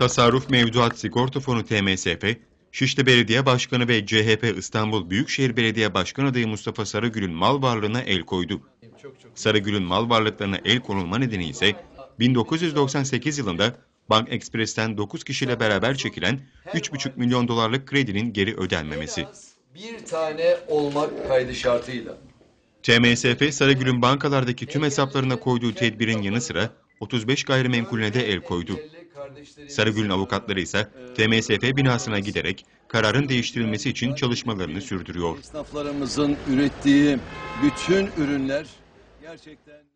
Tasarruf Mevduat Sigorta Fonu TMSF, Şişli Belediye Başkanı ve CHP İstanbul Büyükşehir Belediye Başkan adayı Mustafa Sarıgül'ün mal varlığına el koydu. Sarıgül'ün mal varlıklarına el konulma nedeni ise 1998 yılında Bank Express'ten 9 kişiyle beraber çekilen 3,5 milyon dolarlık kredinin geri ödenmemesi. Bir tane olmak kaydı şartıyla. TMSF Sarıgül'ün bankalardaki tüm hesaplarına koyduğu tedbirin yanı sıra 35 gayrimenkulüne de el koydu. Sarıgül'ün avukatları ise TMSF binasına giderek kararın değiştirilmesi için çalışmalarını sürdürüyor. Esnaflarımızın ürettiği bütün ürünler gerçekten